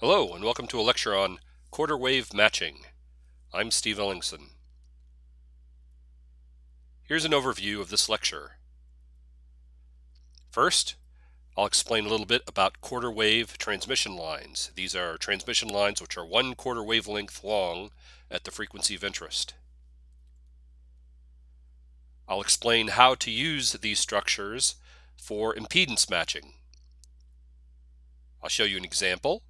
Hello, and welcome to a lecture on quarter wave matching. I'm Steve Ellingson. Here's an overview of this lecture. First, I'll explain a little bit about quarter wave transmission lines. These are transmission lines which are one quarter wavelength long at the frequency of interest. I'll explain how to use these structures for impedance matching. I'll show you an example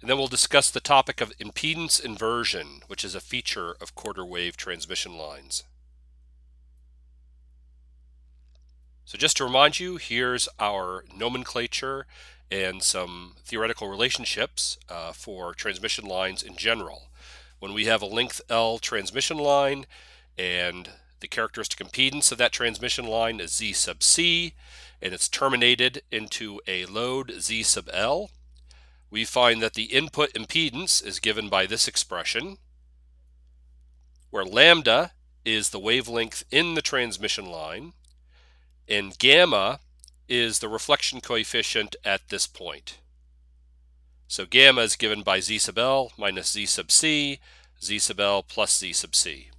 and then we'll discuss the topic of impedance inversion, which is a feature of quarter wave transmission lines. So just to remind you, here's our nomenclature and some theoretical relationships uh, for transmission lines in general. When we have a length L transmission line and the characteristic impedance of that transmission line is Z sub C and it's terminated into a load Z sub L, we find that the input impedance is given by this expression, where lambda is the wavelength in the transmission line, and gamma is the reflection coefficient at this point. So gamma is given by z sub L minus z sub C, z sub L plus z sub C.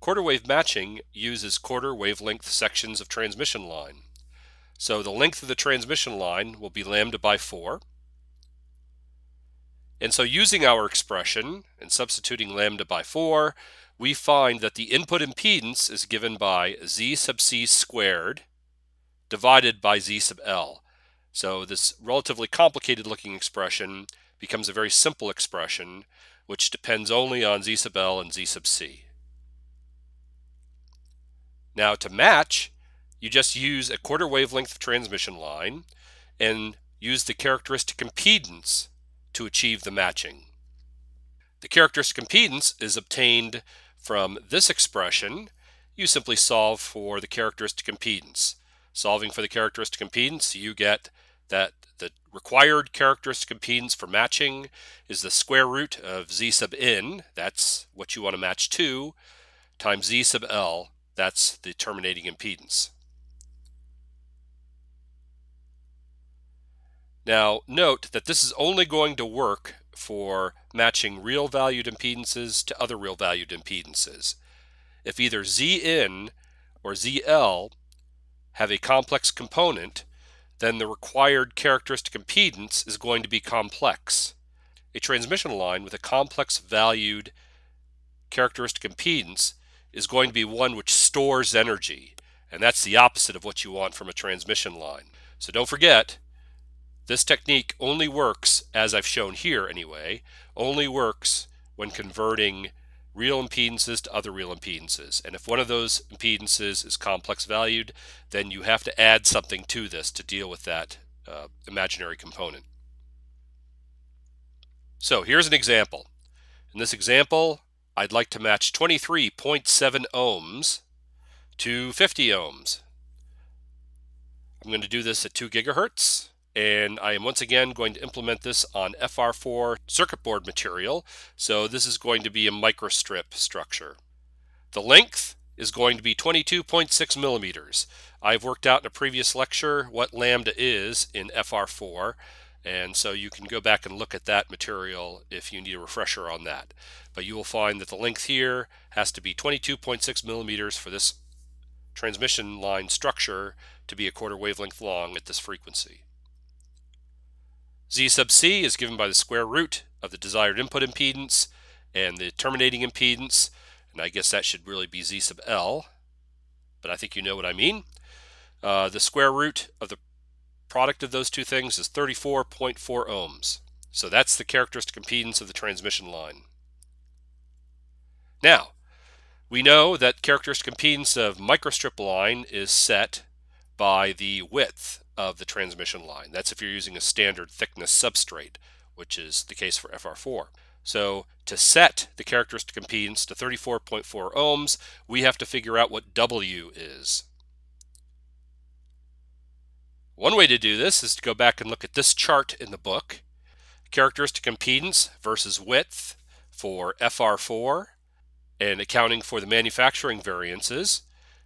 Quarter wave matching uses quarter wavelength sections of transmission line. So the length of the transmission line will be lambda by 4. And so using our expression and substituting lambda by 4, we find that the input impedance is given by z sub c squared divided by z sub l. So this relatively complicated looking expression becomes a very simple expression which depends only on z sub l and z sub c. Now to match, you just use a quarter wavelength transmission line and use the characteristic impedance to achieve the matching. The characteristic impedance is obtained from this expression. You simply solve for the characteristic impedance. Solving for the characteristic impedance, you get that the required characteristic impedance for matching is the square root of z sub n, that's what you want to match to, times z sub l, that's the terminating impedance. Now note that this is only going to work for matching real valued impedances to other real valued impedances. If either Zn or Zl have a complex component, then the required characteristic impedance is going to be complex. A transmission line with a complex valued characteristic impedance is going to be one which stores energy, and that's the opposite of what you want from a transmission line. So don't forget, this technique only works, as I've shown here anyway, only works when converting real impedances to other real impedances. And if one of those impedances is complex valued, then you have to add something to this to deal with that uh, imaginary component. So here's an example. In this example, I'd like to match 23.7 ohms to 50 ohms. I'm going to do this at 2 gigahertz and I am once again going to implement this on FR4 circuit board material. So this is going to be a microstrip structure. The length is going to be 22.6 millimeters. I've worked out in a previous lecture what lambda is in FR4 and so you can go back and look at that material if you need a refresher on that. But you will find that the length here has to be 22.6 millimeters for this transmission line structure to be a quarter wavelength long at this frequency z sub c is given by the square root of the desired input impedance and the terminating impedance, and I guess that should really be z sub l, but I think you know what I mean. Uh, the square root of the product of those two things is 34.4 ohms. So that's the characteristic impedance of the transmission line. Now, we know that characteristic impedance of microstrip line is set by the width of the transmission line. That's if you're using a standard thickness substrate, which is the case for FR4. So to set the characteristic impedance to 34.4 ohms, we have to figure out what W is. One way to do this is to go back and look at this chart in the book. Characteristic impedance versus width for FR4 and accounting for the manufacturing variances.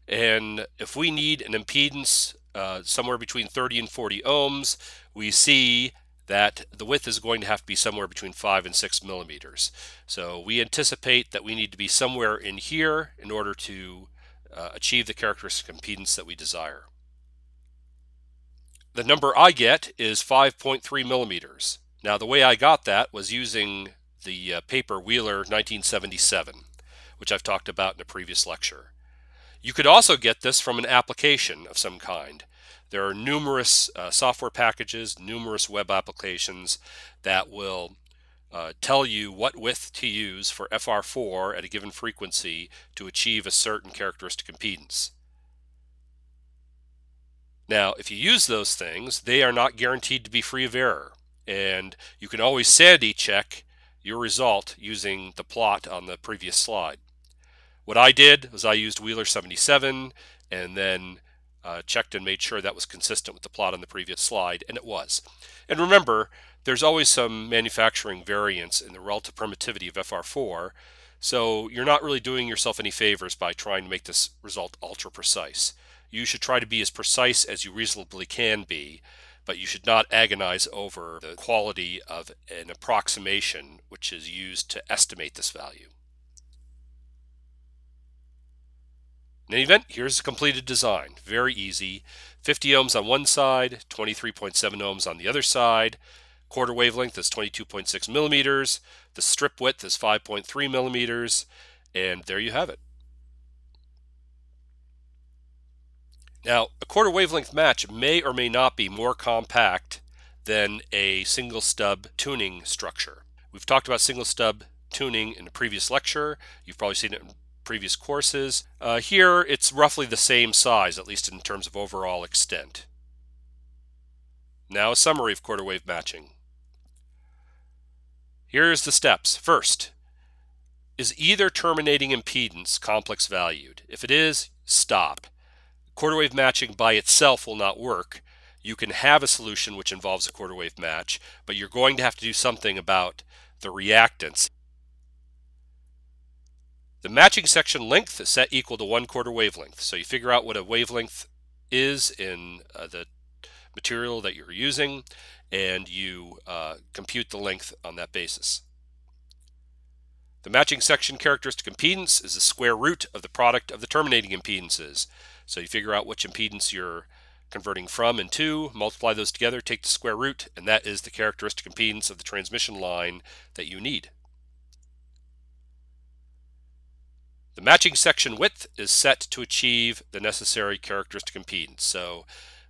And if we need an impedance uh, somewhere between 30 and 40 ohms, we see that the width is going to have to be somewhere between 5 and 6 millimeters. So we anticipate that we need to be somewhere in here in order to uh, achieve the characteristic impedance that we desire. The number I get is 5.3 millimeters. Now the way I got that was using the uh, paper Wheeler 1977, which I've talked about in a previous lecture. You could also get this from an application of some kind. There are numerous uh, software packages, numerous web applications that will uh, tell you what width to use for FR4 at a given frequency to achieve a certain characteristic impedance. Now, if you use those things, they are not guaranteed to be free of error. And you can always sanity check your result using the plot on the previous slide. What I did was I used Wheeler 77 and then uh, checked and made sure that was consistent with the plot on the previous slide, and it was. And remember, there's always some manufacturing variance in the relative permittivity of FR4, so you're not really doing yourself any favors by trying to make this result ultra precise. You should try to be as precise as you reasonably can be, but you should not agonize over the quality of an approximation which is used to estimate this value. In any event, here's a completed design. Very easy. 50 ohms on one side, 23.7 ohms on the other side. Quarter wavelength is 22.6 millimeters. The strip width is 5.3 millimeters. And there you have it. Now, a quarter wavelength match may or may not be more compact than a single stub tuning structure. We've talked about single stub tuning in a previous lecture. You've probably seen it in previous courses. Uh, here, it's roughly the same size, at least in terms of overall extent. Now a summary of quarter wave matching. Here's the steps. First, is either terminating impedance complex valued? If it is, stop. Quarter wave matching by itself will not work. You can have a solution which involves a quarter wave match, but you're going to have to do something about the reactance. The matching section length is set equal to one quarter wavelength. So you figure out what a wavelength is in uh, the material that you're using, and you uh, compute the length on that basis. The matching section characteristic impedance is the square root of the product of the terminating impedances. So you figure out which impedance you're converting from and to, multiply those together, take the square root, and that is the characteristic impedance of the transmission line that you need. The matching section width is set to achieve the necessary characteristic impedance. So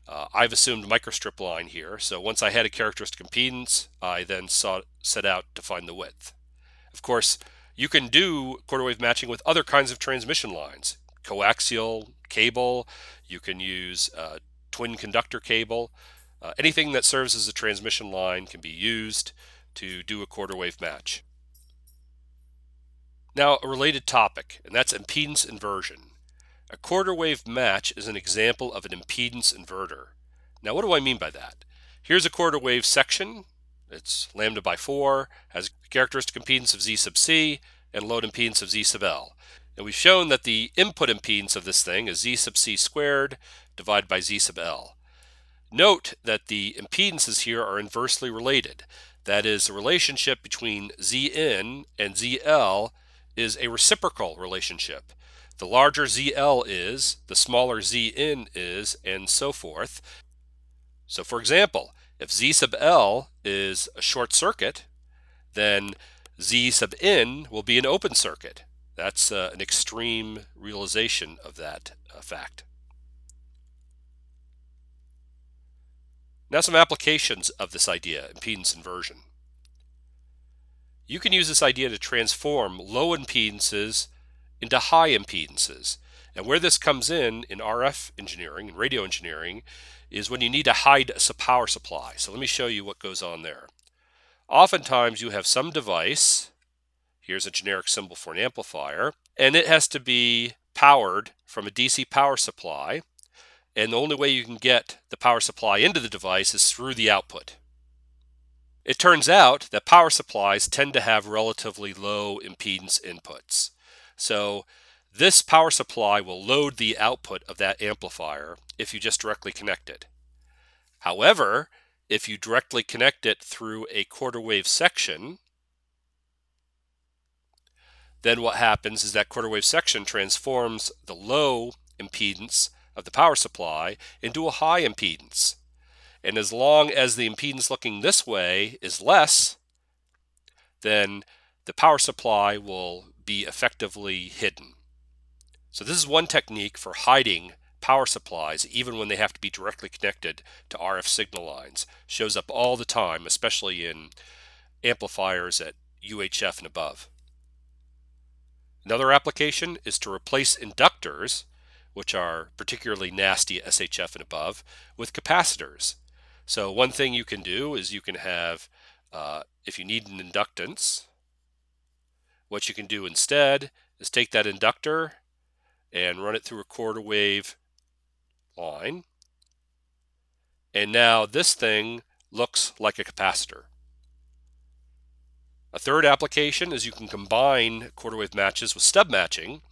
uh, I've assumed microstrip line here. So once I had a characteristic impedance, I then sought, set out to find the width. Of course, you can do quarter wave matching with other kinds of transmission lines coaxial cable, you can use uh, twin conductor cable. Uh, anything that serves as a transmission line can be used to do a quarter wave match. Now, a related topic, and that's impedance inversion. A quarter wave match is an example of an impedance inverter. Now, what do I mean by that? Here's a quarter wave section. It's lambda by 4, has characteristic impedance of Z sub C, and load impedance of Z sub L. And we've shown that the input impedance of this thing is Z sub C squared divided by Z sub L. Note that the impedances here are inversely related. That is, the relationship between Zn and Zl is a reciprocal relationship. The larger ZL is, the smaller Zn is, and so forth. So for example, if Z sub L is a short circuit, then Z sub N will be an open circuit. That's uh, an extreme realization of that uh, fact. Now some applications of this idea, impedance inversion. You can use this idea to transform low impedances into high impedances. And where this comes in, in RF engineering and radio engineering, is when you need to hide a power supply. So let me show you what goes on there. Oftentimes you have some device Here's a generic symbol for an amplifier. And it has to be powered from a DC power supply. And the only way you can get the power supply into the device is through the output. It turns out that power supplies tend to have relatively low impedance inputs. So this power supply will load the output of that amplifier if you just directly connect it. However, if you directly connect it through a quarter wave section, then what happens is that quarter wave section transforms the low impedance of the power supply into a high impedance. And as long as the impedance looking this way is less, then the power supply will be effectively hidden. So this is one technique for hiding power supplies even when they have to be directly connected to RF signal lines. Shows up all the time, especially in amplifiers at UHF and above. Another application is to replace inductors, which are particularly nasty at SHF and above, with capacitors. So one thing you can do is you can have, uh, if you need an inductance, what you can do instead is take that inductor and run it through a quarter wave line. And now this thing looks like a capacitor. A third application is you can combine quarter wave matches with stub matching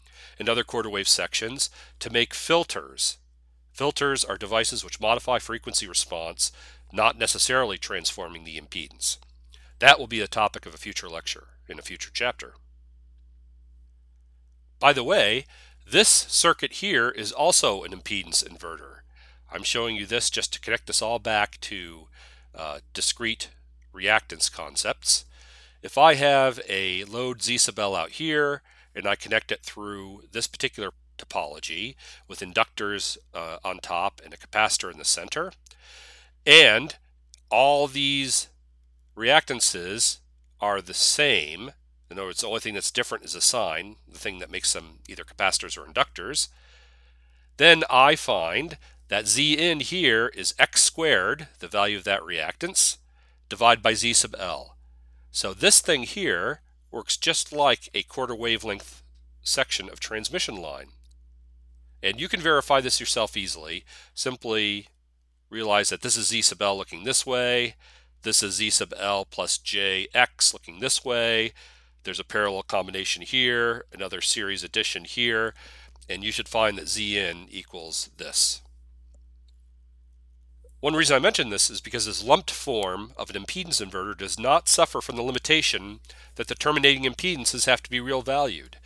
and other quarter wave sections to make filters. Filters are devices which modify frequency response, not necessarily transforming the impedance. That will be the topic of a future lecture in a future chapter. By the way, this circuit here is also an impedance inverter. I'm showing you this just to connect this all back to uh, discrete reactance concepts. If I have a load Z sub L out here and I connect it through this particular topology with inductors uh, on top and a capacitor in the center, and all these reactances are the same, in other words, the only thing that's different is the sign, the thing that makes them either capacitors or inductors. Then I find that Z in here is x squared, the value of that reactance, divided by Z sub L. So this thing here works just like a quarter wavelength section of transmission line. And you can verify this yourself easily. Simply realize that this is Z sub L looking this way. This is Z sub L plus JX looking this way. There's a parallel combination here, another series addition here, and you should find that Zn equals this. One reason I mention this is because this lumped form of an impedance inverter does not suffer from the limitation that the terminating impedances have to be real valued.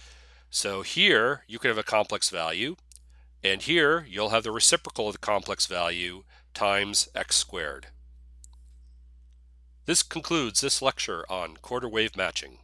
So here you can have a complex value, and here you'll have the reciprocal of the complex value times x squared. This concludes this lecture on quarter wave matching.